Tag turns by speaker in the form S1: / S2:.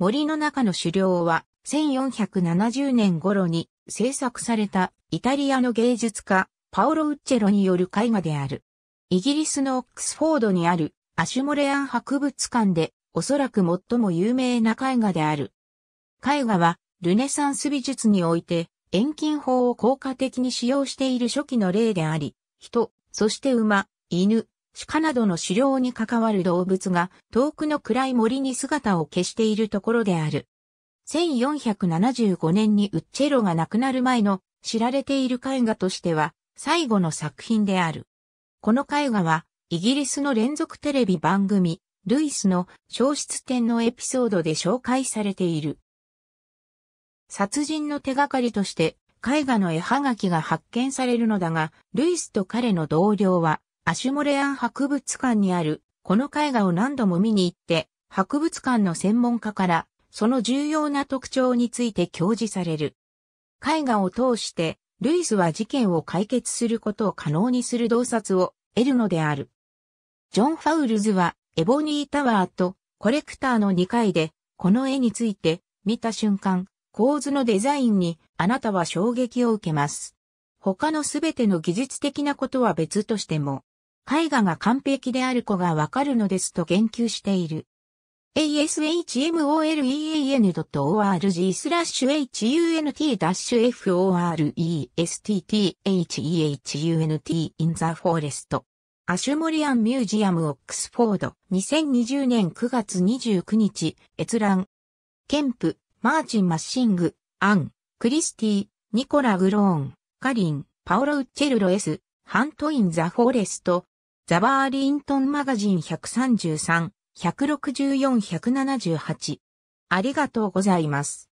S1: 森の中の狩猟は1470年頃に制作されたイタリアの芸術家パオロ・ウッチェロによる絵画である。イギリスのオックスフォードにあるアシュモレアン博物館でおそらく最も有名な絵画である。絵画はルネサンス美術において遠近法を効果的に使用している初期の例であり、人、そして馬、犬、鹿などの狩猟に関わる動物が遠くの暗い森に姿を消しているところである。1475年にウッチェロが亡くなる前の知られている絵画としては最後の作品である。この絵画はイギリスの連続テレビ番組ルイスの消失展のエピソードで紹介されている。殺人の手がかりとして絵画の絵はがきが発見されるのだが、ルイスと彼の同僚はアシュモレアン博物館にあるこの絵画を何度も見に行って、博物館の専門家からその重要な特徴について教示される。絵画を通して、ルイスは事件を解決することを可能にする洞察を得るのである。ジョン・ファウルズは、エボニータワーとコレクターの2回で、この絵について見た瞬間、構図のデザインにあなたは衝撃を受けます。他のすべての技術的なことは別としても、絵画が完璧である子がわかるのですと言及している。ashmolean.org スラッシュ hunt-forest The Hunt in the Forest Ashmolean Museum Oxford。2020年9月29日閲覧。ケンプ。マーチン・マッシングアンクリスティニコラ・グローンカリンパオロ・ウッチェルロ S ハント・イン・ザ・フォーレスト。ザバーリントンマガジン133、164-178。ありがとうございます。